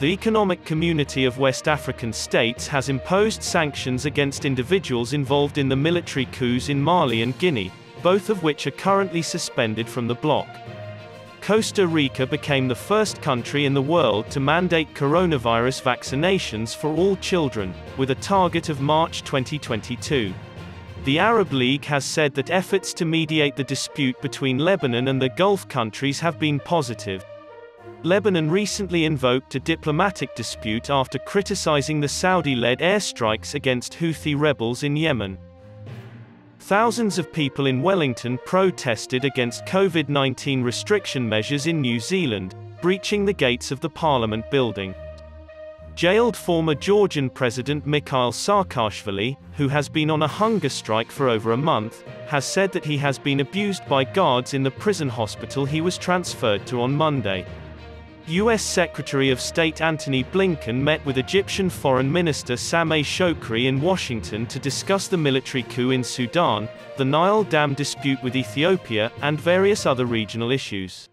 The Economic Community of West African States has imposed sanctions against individuals involved in the military coups in Mali and Guinea, both of which are currently suspended from the bloc. Costa Rica became the first country in the world to mandate coronavirus vaccinations for all children, with a target of March 2022. The Arab League has said that efforts to mediate the dispute between Lebanon and the Gulf countries have been positive, Lebanon recently invoked a diplomatic dispute after criticizing the Saudi-led airstrikes against Houthi rebels in Yemen. Thousands of people in Wellington protested against COVID-19 restriction measures in New Zealand, breaching the gates of the parliament building. Jailed former Georgian President Mikhail Saakashvili, who has been on a hunger strike for over a month, has said that he has been abused by guards in the prison hospital he was transferred to on Monday. U.S. Secretary of State Antony Blinken met with Egyptian Foreign Minister Sameh Shoukry in Washington to discuss the military coup in Sudan, the Nile Dam dispute with Ethiopia, and various other regional issues.